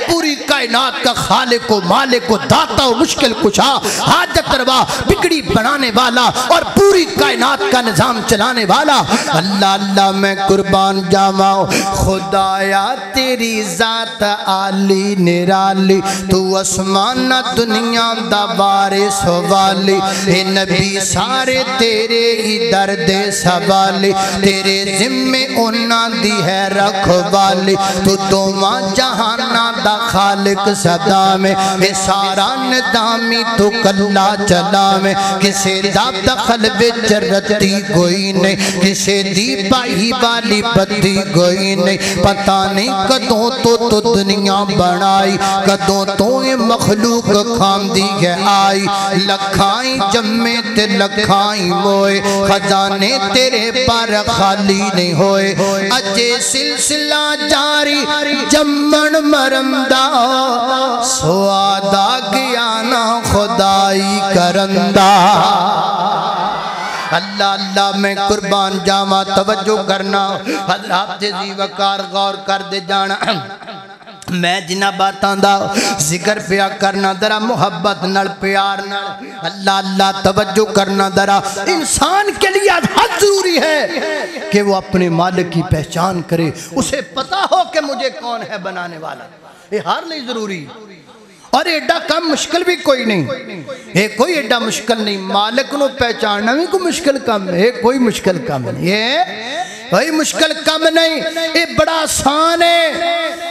B: पूरी कायनात का खाले को माले को दाता और मुश्किल कुशा, हाजत रवा बिगड़ी बनाने वाला और पूरी कायनात का निज़ाम चलाने वाला। अल्लाह अल्लाह, मैं कुर्बान जामाओ खुदाया, तेरी जात आली, निराली, तू आसमान, दुनिया दा वारिस वाली। हे नबी, सारे तेरे ही दर्द सवाली। तेरे जिम्मे उन्ना दी है रखवाली तू दोवा जहाना दा खालिक सदा में सारा निदामी तू कल्ला चला में। किसे दा दखल बिच रती कोई नहीं, किसे दी पाई वाली बत्ती कोई नहीं। पता नहीं कदों तो तो दुनिया बनाई, कदों तो ये मखलूक खांदी है आई। लखाई जम्मे ते लखाई मोए, खजाने तेरे पर खाली नहीं होए। अजे सिलसिला जारी, जम्मन मरमदा स्वादा गया ना खुदाई करंदा। अल्लाह अल्लाह, मैं कुर्बान जावा, तवज्जो करना। अल्लाह जी वकार गौर कर दे जाना मैं जिन्ना बातों का ज़िक्र पिया करना दरा, मुहब्बत न प्यार अल्लाह अल्लाह तवज्जो करना दरा। इंसान के लिए हद ज़रूरी है कि वो अपने मालिक की पहचान करे। उसे पता हो कि मुझे कौन है बनाने वाला। ये हर लिए ज़रूरी। और एडा कम मुश्किल भी कोई नहीं। ये कोई एडा मुश्किल नहीं। मालिक नु पहचानना भी कोई मुश्किल कम है कोई मुश्किल कम नहीं। ये कोई मुश्किल कम नहीं। ये बड़ा आसान है।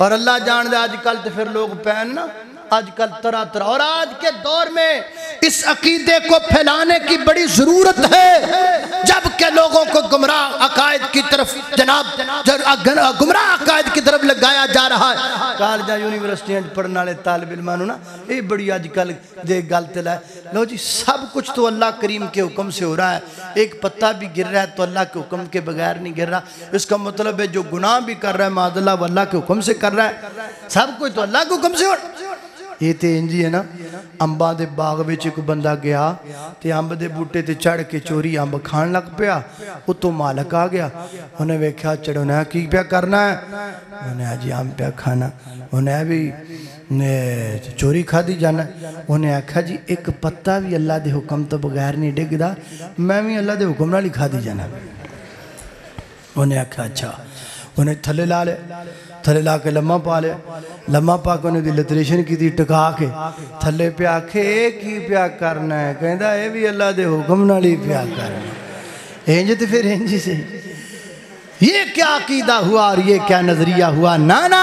B: और अल्लाह जान दे आजकल तो फिर लोग पहन ना, आजकल तरह तरह और आज के दौर में इस अकीदे को फैलाने की बड़ी ज़रूरत है, जबकि लोगों को गुमराह अकायद की तरफ़ गुमराह अकायद की तरफ़ लगाया जा रहा है। कॉलेज यूनिवर्सिटियाँ पढ़ने वाले तालब इलमान ना, ये बड़ी अजकल दे गल ते लै। लो जी, सब कुछ तो अल्लाह करीम के हुक्म से हो रहा है। एक पत्ता भी गिर रहा है तो अल्लाह के हुक्म के बगैर नहीं गिर रहा। इसका मतलब है जो गुनाह भी कर रहा है मादल्ला वो अल्लाह के हुक्म से कर रहा है। सब कुछ तो अल्लाह के हुक्म से हो रहा है। ਇਹ ਤੇ ਇੰਜ ਹੀ ਹੈ ਨਾ ਅੰਬਾਂ ਦੇ ਬਾਗ ਵਿੱਚ ਇੱਕ ਬੰਦਾ ਗਿਆ ਤੇ ਅੰਬ ਦੇ ਬੂਟੇ ਤੇ ਚੜ ਕੇ ਚੋਰੀ ਅੰਬ ਖਾਣ ਲੱਗ ਪਿਆ ਉਤੋਂ ਮਾਲਕ ਆ ਗਿਆ ਉਹਨੇ ਵੇਖਿਆ ਚੜੋਨਾ ਕੀ ਪਿਆ ਕਰਨਾ ਹੈ ਉਹਨੇ ਅੱਜ ਅੰਬ ਪਿਆ ਖਾਣਾ ਉਹਨੇ ਵੀ ਨੇ ਚੋਰੀ ਖਾਦੀ ਜਾਣਾ ਉਹਨੇ ਆਖਿਆ ਜੀ ਇੱਕ ਪੱਤਾ ਵੀ ਅੱਲਾ ਦੇ ਹੁਕਮ ਤੋਂ ਬਗੈਰ ਨਹੀਂ ਡਿੱਗਦਾ ਮੈਂ ਵੀ ਅੱਲਾ ਦੇ ਹੁਕਮ ਨਾਲ ਹੀ ਖਾਦੀ ਜਾਣਾ ਉਹਨੇ ਆਖਿਆ ਅੱਛਾ ਉਹਨੇ ਥੱਲੇ ਲਾ ਲਿਆ ਥੱਲੇ ਲਾ ਕੇ ਲੰਮਾ ਪਾ ਲਿਆ ਲੰਮਾ ਪਾਕ ਉਹਨੇ ਦੀ ਲਤਰੇਸ਼ਨ ਕੀਤੀ ਟਿਕਾ ਕੇ ਥੱਲੇ ਪਿਆ ਆਖੇ ਇਹ ਕੀ ਪਿਆ ਕਰਨਾ ਹੈ ਕਹਿੰਦਾ ਇਹ ਵੀ ਅੱਲਾ ਦੇ ਹੁਕਮ ਨਾਲ ਹੀ ਪਿਆ ਕਰਨਾ ਇੰਜ ਤੇ ਫਿਰ ਇੰਜ ਹੀ ਸਹੀ ये क्या अकीदा हुआ और ये क्या नज़रिया हुआ? ना ना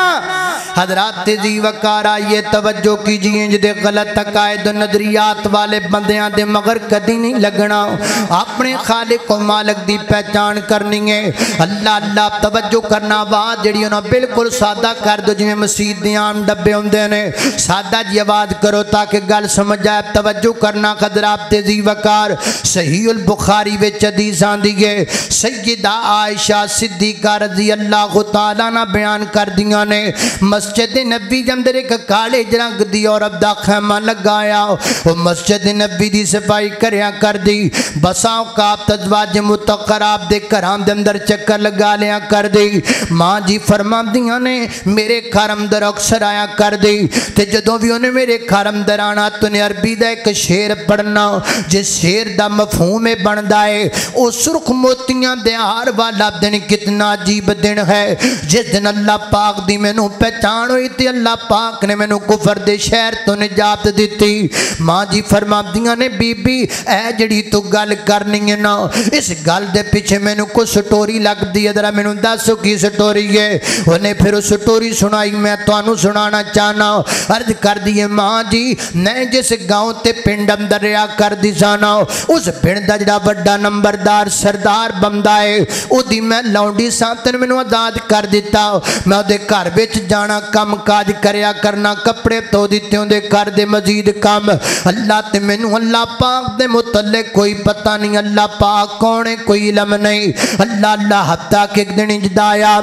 B: हजरात जी वकारा ये तवज्जो कीजिए, जिदे गलत अकायद नजरियात वाले बंदियाँ दे मगर कदी नहीं लगना। अपने खालिक को मालिक दी पहचान करनी है। अल्लाह अल्लाह, तवज्जो करना बात जड़ी उन्हें बिल्कुल सादा कर दो, जिवें मसीत दे आम डब्बे होंगे ने। सादा जी आवाज़ करो ताकि गल समझ आए। तवज्जो करना हजरात जी वकार। सही उल बुखारी विच हदीस आंदी है, सैयदा आयशा सिद्दीका अल्लाह तआला ना बयान कर दिया ने। मस्जिद नबी के अंदर एक काले रंग दी, औरत दा खैमा लगाया। वो मस्जिद नबी दी सफ़ाई करया कर दी बसा औकात तजवाज मुतकर आप दे घरां अंदर चक्कर लगा लिया कर दी माँ जी फरमांदियाँ ने, मेरे घर अंदर अक्सर आया कर दी ते जदों भी उन्हें मेरे घर अंदर आना तूने अरबी दा एक शेर पढ़ना, जिस शेर दा मफहूम बनदा है। वो सुर्ख मोतियाँ दे वाला दिन कितना अजीब दिन है। जिस दिन अल्लाह पाक की मैनू पहचान हुई तो अल्लाह पाक ने मैनू कुफर दे शहर तो निजात दी माँ जी फरमादिया ने, बीबी ए जड़ी तू गल करनी है ना। इस गल के पिछे मैनू कुछ स्टोरी लगती है जरा मैनू दस की स्टोरी है उन्हें फिर उस स्टोरी सुनाई, मैं थानू सुना चाहना अर्ज़ कर दिए माँ जी, मैं जिस गाँव से पिंड अंदर रहा कर दी सन उस पिंड का जरा वा नंबरदार सरदार बनता है वो मैं ਲਾਉਂਦੀ ਸੰਤਨ ਮੈਨੂੰ ਆਜ਼ਾਦ ਕਰ ਦਿੱਤਾ ਮੈਂ ਉਹਦੇ ਘਰ ਵਿੱਚ ਜਾਣਾ ਕੰਮ ਕਾਜ ਕਰਿਆ ਕਰਨਾ ਕੱਪੜੇ ਧੋ ਦਿੱਤੇ ਉਹਦੇ ਘਰ ਦੇ ਮਜ਼ੀਦ ਕੰਮ ਅੱਲਾ ਤੇ ਮੈਨੂੰ ਅੱਲਾ ਪਾਕ ਦੇ ਮੁਤਲਕ ਕੋਈ ਪਤਾ ਨਹੀਂ ਅੱਲਾ ਪਾਕ ਕੌਣ ਹੈ ਕੋਈ ਇਲਮ ਨਹੀਂ ਅੱਲਾ ਅੱਲਾ ਹੱਤਾ ਕਿ ਇੱਕ ਦਿਨ ਜਦਾਇਆ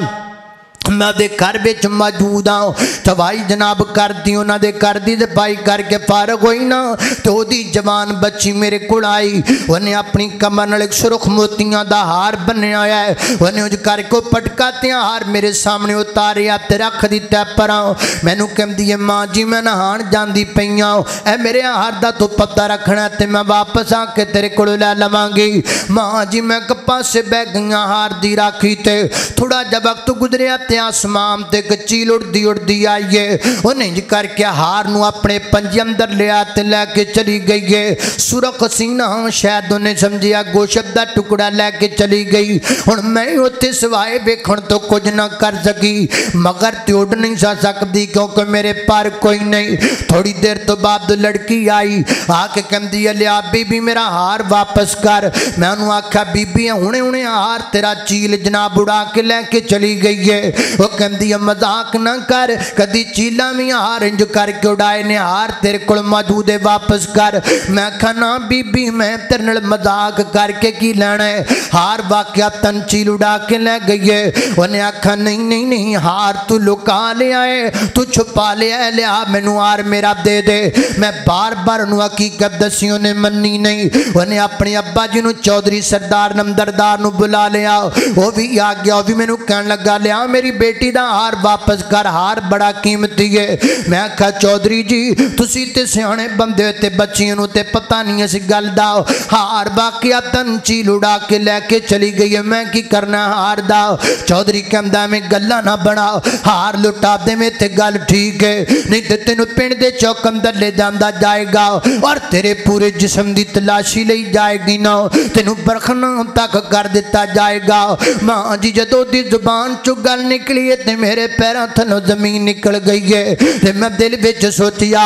B: मैं ਉਹਦੇ ਘਰ ਵਿੱਚ ਮੌਜੂਦ ਹਾਂ ਤਵਾਈ ਜਨਾਬ ਕਰਦੀ ਉਹਨਾਂ ਦੇ ਘਰ ਦੀ ਸਫਾਈ ਕਰਕੇ ਫਾਰਗ ਹੋਈ ਨਾ ਤੇ ਉਹਦੀ ਜਵਾਨ ਬੱਚੀ ਮੇਰੇ ਕੋਲ ਆਈ ਉਹਨੇ ਆਪਣੀ ਕਮਰ ਨਾਲ ਇੱਕ ਸੁਰਖ ਮੋਤੀਆਂ ਦਾ ਹਾਰ ਬੰਨਿਆ ਹੋਇਆ ਹੈ ਉਹਨੇ ਉਹ ਕਰਕੇ ਪਟਕਾ ਤੇ ਹਾਰ ਮੇਰੇ ਸਾਹਮਣੇ ਉਤਾਰਿਆ ਤੇ ਰੱਖ ਦਿੱਤਾ ਪਰਾਂ ਮੈਨੂੰ ਕਹਿੰਦੀ ਹੈ ਮਾਂ ਜੀ ਮੈਂ ਨਹਾਣ ਜਾਂਦੀ ਪਈਆਂ ਐ ਮੇਰੇ ਹਾਰ ਦਾ ਤੂੰ ਪਤਾ ਰੱਖਣਾ ਤੇ ਮੈਂ ਵਾਪਸ ਆ ਕੇ ਤੇਰੇ ਕੋਲ ਲੈ ਲਵਾਂਗੀ ਮਾਂ ਜੀ ਮੈਂ ਇੱਕ ਪਾਸੇ ਬਹਿ ਗਈਆਂ ਹਾਰ ਦੀ ਰਾਖੀ ਤੇ ਥੋੜਾ ਜਿਹਾ ਵਕਤ ਗੁਜ਼ਰਿਆ ਤੇ आसमान ते एक चील उड़दी उड़दी आई है उन्हें इंज करके हार नु अपने पंजे अंदर लिया ते लेके चली गई है सुरख सीना शायद उन्हें समझिया गोशत दा टुकड़ा लेके चली गई हुन मैं उत्थे सिवाए वेखण तो कुछ ना कर सकी मगर ते उड़ नहीं सा सकती क्योंकि मेरे पर कोई नहीं थोड़ी देर तो बाद लड़की आई आके कहती है लिया बीबी मेरा हार वापस कर मैं उन्होंने आख्या बीबी हूने हुने हार तेरा चील जनाब उड़ा के लैके चली गई है वो कहती है, मज़ाक ना कर। कदी चीला भी हार इंज करके उड़ाए ने हार। तेरे को मौजूद है वापस कर। मैं खाना बीबी, मैं तेरे नाल मज़ाक करके की लेना है? हार वाकया तन चील उड़ा के ले गई है। उन्हें आखा, नहीं नहीं नहीं, हार तू लुका लिया है। तू छुपा लिया लिया, मैनू हार मेरा दे दे। मैं बार बार उन्होंने हकीकत दसी उन्हें मन्नी नहीं। उन्हें अपने अब्बा जी ਨੂੰ चौधरी सरदार, नमदरदार बुला लिया। वो भी आ गया, वो भी मैनू कहन लगा, लिया, मेरी बेटी ਦਾ ਹਾਰ ਵਾਪਸ ਕਰ ਹਾਰ ਬੜਾ ਕੀਮਤੀ ਹੈ ਮੈਂ ਆਖਿਆ ਚੌਧਰੀ ਜੀ ਤੁਸੀਂ ਤੇ ਸਿਆਣੇ ਬੰਦੇ ਤੇ ਬੱਚਿਆਂ ਨੂੰ ਤੇ ਪਤਾ ਨਹੀਂ ਇਸ ਗੱਲ ਦਾ ਹਾਰ ਬਾਕਿਆ ਤੰਚੀ ਲੁੜਾ ਕੇ ਲੈ ਕੇ ਚਲੀ ਗਈ ਹੈ ਮੈਂ ਕੀ ਕਰਨਾ ਹਾਰ ਦਾ ਚੌਧਰੀ ਕਹਿੰਦਾ ਮੈਂ ਗੱਲਾਂ ਨਾ ਬਣਾ ਹਾਰ ਲੁਟਾ ਦੇ ਮੈਂ ਤੇ ਗੱਲ ਠੀਕ ਹੈ ਨਹੀਂ ਤੇ ਤੈਨੂੰ ਪਿੰਡ ਦੇ ਚੌਕ ਅੰਦਰ ਲੈ ਜਾਂਦਾ ਜਾਏਗਾ ਔਰ ਤੇਰੇ ਪੂਰੇ ਜਿਸਮ ਦੀ ਤਲਾਸ਼ੀ ਲਈ ਜਾਏਗੀ ਨਾ ਤੈਨੂੰ ਬਰਖਨਾ ਤੱਕ ਕਰ ਦਿੱਤਾ ਜਾਏਗਾ ਮਾਂ ਜੀ ਜਦੋਂ ਦੀ ਜ਼ੁਬਾਨ ਚੋਂ ਗੱਲ निकली है मेरे पैरों थनों ज़मीन निकल गई है। मैं दिल बिच सोचिया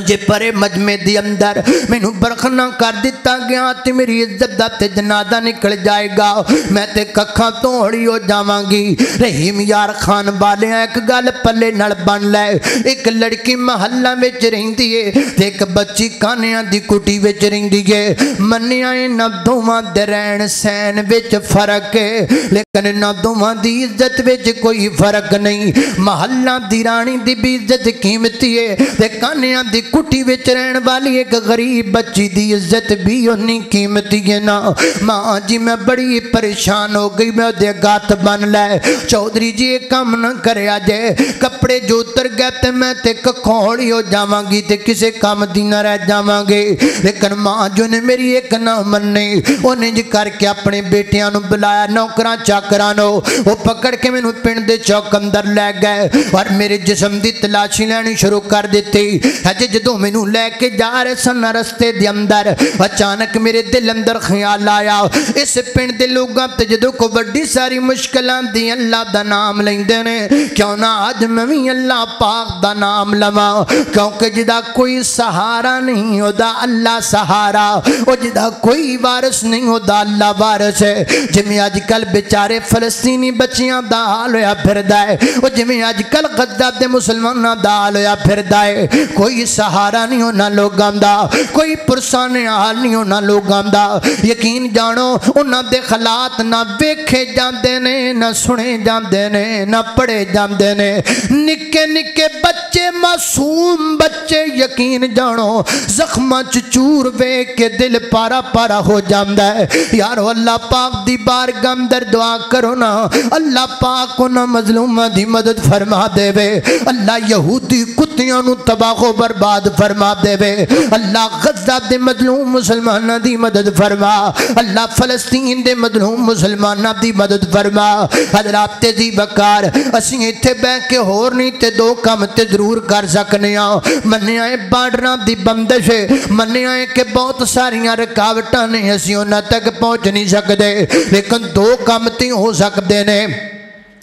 B: ਜੇ ਪਰੇ ਮਜਮੇ ਦੇ ਅੰਦਰ ਮੈਨੂੰ ਬਰਖਨਾ ਕਰ ਦਿੱਤਾ ਗਿਆ ਤੇ ਮੇਰੀ ਇੱਜ਼ਤ ਦਾ ਤੇ ਜਨਾਦਾ ਨਿਕਲ ਜਾਏਗਾ ਮੈਂ ਤੇ ਕੱਖਾਂ ਤੋਂ ਹੌਲੀ ਹੋ ਜਾਵਾਂਗੀ ਰਹੀਮ ਯਾਰ ਖਾਨ ਵਾਲਿਆਂ ਇੱਕ ਗੱਲ ਪੱਲੇ ਨਾਲ ਬਣ ਲੈ ਇੱਕ ਲੜਕੀ ਮਹੱਲਾ ਵਿੱਚ ਰਹਿੰਦੀ ਏ ਤੇ ਇੱਕ ਬੱਚੀ ਕਾਨਿਆਂ ਦੀ ਕੁਟੀ ਵਿੱਚ ਰਹਿੰਦੀ ਏ ਮੰਨਿਆ ਇਹਨਾਂ ਦੋਵਾਂ ਦੇ ਰਹਿਣ ਸਹਿਣ ਵਿੱਚ ਫਰਕ ਏ ਲੇਕਿਨ ਇਹਨਾਂ ਦੋਵਾਂ ਦੀ ਇੱਜ਼ਤ ਵਿੱਚ ਕੋਈ ਫਰਕ ਨਹੀਂ ਮਹੱਲਾ ਦੀ ਰਾਣੀ ਦੀ ਵੀ ਇੱਜ਼ਤ ਕੀਮਤੀ ਏ ਤੇ ਕਾਨਿਆਂ ਦੀ कुटी विच रहन वाली एक गरीब बच्ची दी इज़्ज़त भी उन्नी कीमती है ना। माँ जी, मैं बड़ी परेशान हो गई, मैं ओदे गत बन लै। चौधरी जी ये काम न करया जे, कपड़े जो उतर गए ते मैं ते कखोड़ी हो जावांगी ते किसे काम दी न रह जावांगे। लेकिन माँ जो ने मेरी एक ना मन्नी। उन्हें जी करके अपने बेटियाँ बुलाया, नौकरां चाकरां नो। वो पकड़ के मैनू पिंड चौक अंदर ले गए और मेरे जिस्म दी तलाशी लेनी शुरू कर दी है ਜਦੋਂ ਮੈਨੂੰ ਲੈ ਕੇ ਜਾ ਰਹੇ ਸਨ ਰਸਤੇ ਦੇ ਅੰਦਰ ਅਚਾਨਕ ਮੇਰੇ ਦਿਲ ਅੰਦਰ ਖਿਆਲ ਆਇਆ ਇਸ ਪਿੰਡ ਦੇ ਲੋਕਾਂ ਤੇ ਜਦੋਂ ਕੋ ਵੱਡੀ ਸਾਰੀ ਮੁਸ਼ਕਲਾਂ ਦੀ ਅੱਲਾ ਦਾ ਨਾਮ ਲੈਂਦੇ ਨੇ ਕਿਉਂ ਨਾ ਅੱਜ ਮੈਂ ਵੀ ਅੱਲਾ ਪਾਕ ਦਾ ਨਾਮ ਲਵਾਂ ਕਿਉਂਕਿ ਜਿਹਦਾ ਕੋਈ ਸਹਾਰਾ ਨਹੀਂ ਉਹਦਾ ਅੱਲਾ ਸਹਾਰਾ ਉਹ ਜਿਹਦਾ ਕੋਈ ਵਾਰਿਸ ਨਹੀਂ ਉਹਦਾ ਅੱਲਾ ਵਾਰਿਸ ਹੈ ਜਿਵੇਂ ਅੱਜ ਕੱਲ ਵਿਚਾਰੇ ਫਲਸਤੀਨੀ ਬੱਚਿਆਂ ਦਾ ਹਾਲ ਹੋਇਆ ਫਿਰਦਾ ਹੈ ਉਹ ਜਿਵੇਂ ਅੱਜ ਕੱਲ ਗੱਦਾ ਦੇ ਮੁਸਲਮਾਨਾਂ ਦਾ ਹਾਲ ਹੋਇਆ ਫਿਰਦਾ सहारा नहीं उन्होंने लोगों का कोई पुरसाने हाल नहीं उन्होंने लोगों का यकीन जानो उन्होंने हालात ना वेखे जाते ने, ना सुने जाते ने, ना पढ़े जाते ने। निे निके बच्चे बच्चे मासूम, बच्चे यकीन जानो, जख्म च चूर वे के दिल पारा पारा हो जाता है। यार अल्लाह पाक दी बार गमदर दुआ करो ना। अल्लाह पाक उन्हें मजलूम की मदद फरमा देवे। अल्लाह यहूदी कुत्तियों तबाहो बर्बाद फरमा देवे। अल्लाह गजा दे मजलूम मुसलमान की मदद फरमा। अल्लाह फलस्तीन दे मजलूम मुसलमान की मदद फरमा। हजराते जी बकार असी इतने बह के होर नहीं तो दो कम तो ज़रूर दूर कर सकने मनिया है बार्डर की बंदिश मनिया है कि बहुत सारिया रुकावटा ने असं उन्होंने तक पहुँच नहीं सकते लेकिन दो कम तो हो सकते हैं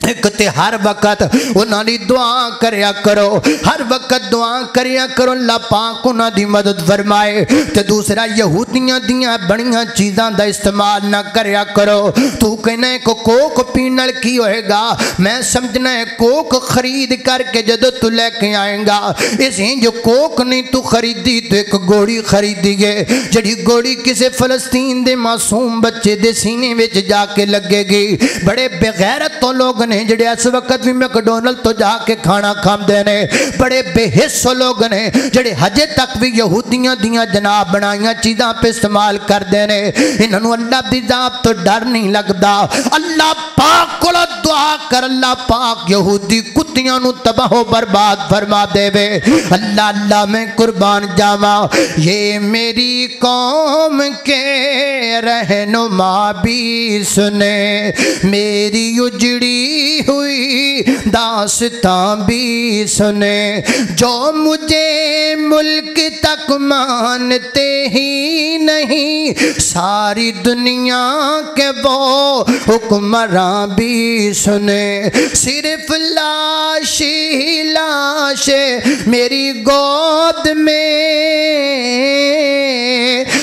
B: एक ते हर वक्त उन्होंने दुआ करया करो। हर वक्त दुआ करया करो लापाक उन्होंने मदद फरमाए। तो दूसरा यहूदिया दिया बड़िया चीजा का इस्तेमाल ना करया करो। तू कहना को कोक पीने की होएगा? मैं समझना है, कोक खरीद करके जो तू लेके आएगा। इस जो कोक नहीं, तू खरीदी तो एक गोड़ी खरीदी गए जड़ी गोड़ी किसी फलस्तीन के मासूम बच्चे के सीने में जाके लगेगी। बड़े बेगैरत तो लोग ने जेडे इस वक्त भी मैकडोनल्ड तो जाके खाना खाते ने बड़े बेहिस्सो लोग ने जेडे हजे तक भी यहूदियों दिया जनाब बनाई चीज़ा पर इस्तेमाल करते ने इन्हों अल्लाह की जाप तो डर नहीं लगता अल्लाह पाक को दुआ कर अल्लाह पाक यहूदी कुत्तियों तबाहो बर्बाद फरमा देवे अल्लाह अल्लाह में कुर्बान जावा ये मेरी कौम के रहनुमा भी सुने मेरी उजड़ी हुई। दासता भी सुने, जो मुझे मुल्क तक मानते ही नहीं, सारी दुनिया के वो हुक्मरां भी सुने। सिर्फ़ लाश ही लाश मेरी गोद में।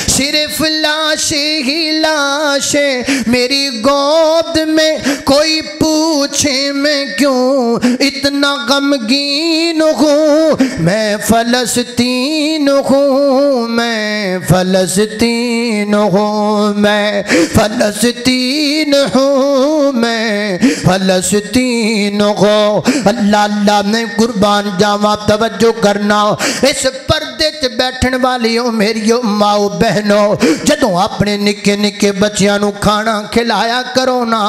B: सिर्फ़ लाश ही लाश मेरी गोद में। कोई नशे मैं क्यों इतना गमगीन हूँ? मैं फलस्तीन हूँ, मैं फलस्तीन हूँ, मैं फलस्तीन हूँ, मैं फलस्तीन हूँ। अल्लाह अल्लाह मैं कुर्बान जावा तवज्जो करना। इस पर्दे च बैठन हो मेरी माओ बहनों, जदों अपने निके निके बच्चों खाना खिलाया करो ना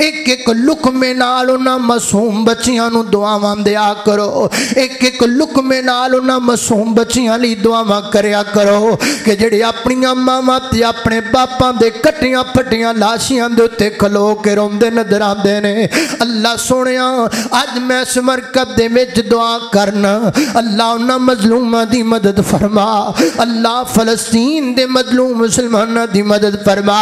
B: एक एक लुकमे ना मासूम बच्चिया दुआव दया करो। एक एक लुकमे मासूम बच्चिया दुआव करो कि जड़ी अपन मावं तो अपने बापा के कट्टिया फटिया लाशिया के उत्ते खलो के रोंदे नज़र आते ने। अल्लाह सोने अज मैं इस मरकत के दुआ करना। अल्लाह उन्होंने मजलूमा की मदद फरमा। अल्लाह फलस्तीन के मजलूम मुसलमानों की मदद फरमा।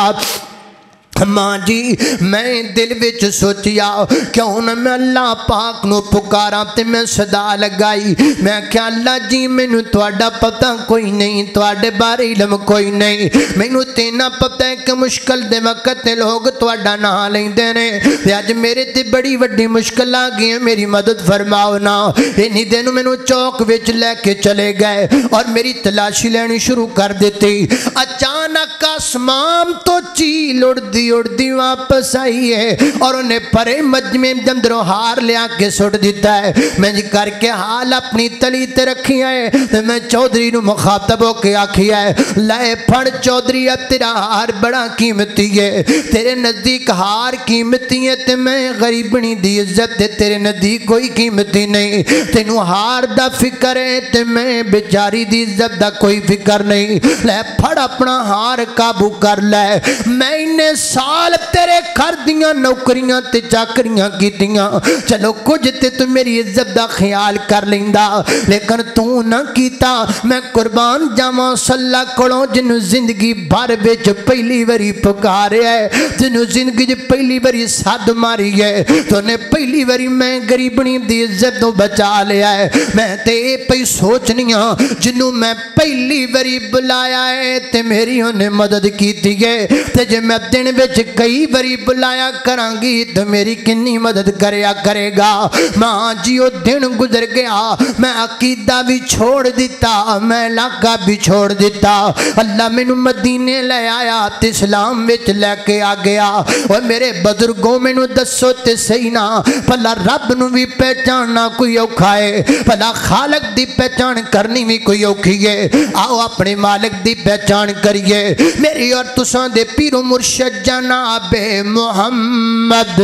B: माँ जी, मैं दिल विच सोचिया, क्यों ना मैं अल्लाह पाक नु पुकारा ते मैं सदा लगाई। मैं क्या अल्लाह जी, मैनू थोड़ा पता कोई नहीं थोड़े बारे इलम कोई नहीं। मैनू तेना पता है कि मुश्किल दे वक्त लोग थोड़ा ना लेंदे ने। अज मेरे ते बड़ी वड्डी मुश्किल आ गई मेरी मदद फरमाओ ना। इन्हीं दिन मैनू चौक विच लेके चले गए और मेरी तलाशी लैनी शुरू कर दी अचानक आसमान तो चील उड़ उड़दी उड़दी वापस आई है और उन्हें परे मजमे अंदरों हार लिया के सुट दिता है। मैं जी करके हाल अपनी तली ते रखी है तो मैं चौधरी मुखातब होके आखिया है लय फण चौधरी, अब तेरा हार बड़ा कीमती है। तेरे नज़दीक हार कीमती है तो मैं गरीबनी की इज़्ज़त तेरे नज़दीक कोई कीमती नहीं। तेन हार का फ़िक्र है तो मैं बेचारी की इज़्ज़त का कोई फ़िक्र नहीं। लै फड़ अपना हार काबू कर लै। मैं इन्हें साल तेरे घर दियाँ नौकरियाँ ते चाकरियाँ कीतियाँ। चलो कुछ ते तू मेरी इज़्ज़त दा ख्याल कर लेंदा। लेकिन तू ना कीता। मैं कुर्बान जावां सल्ला कोलों जिन्नू ज़िंदगी भर विच पहली बारी पुकारिया है जिन्नू ज़िंदगी पहली बारी सद मारी है तूने पहली बारी मैं गरीबनी दी इज़्ज़त तो बचा लिया है मैं ते ये पई सोचनी हाँ जिन्नू मैं पहली बारी बुलाया है ते मेरी उन्हें मदद की है ते जे मैं दिन विच कई बारी बुलाया करांगी तो मेरी किन्नी मदद करया करेगा। माँ जी वो दिन गुजर गया, मैं अकीदा भी छोड़ दिता, मैं इलाका भी छोड़ दिता। अल्लाह मैनू मदीने ले आया, ते इस्लाम विच लेके आ गया। और मेरे बुज़ुर्गों, मैनू दसो ते सही ना, भला रब नू भी पहचानना कोई औखा है, भला खालक की पहचान करनी भी कोई औखी है। आओ अपने मालिक की पहचान करिए। मेरी और तुसा दे पीरो मुर्शद जनाबे मोहम्मद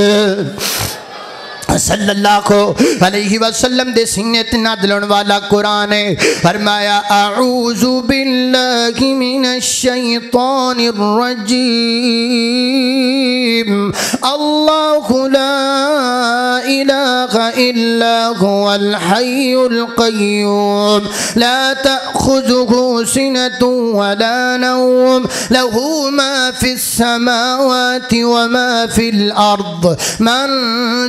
B: सल्लल्लाहु अलैहि वसल्लम दे सीने ते नादलन वाला कुरान है फरमाया अऊज़ु बिल्लाहि मिनश शैतानिर रजीम अल्लाहु ला इलाहा इल्ला हुवल हय्युल कय्यूम ला तअखुजुहु सिनतु वला नौम लहु मा फिस समावाति वमा फिल अर्द मन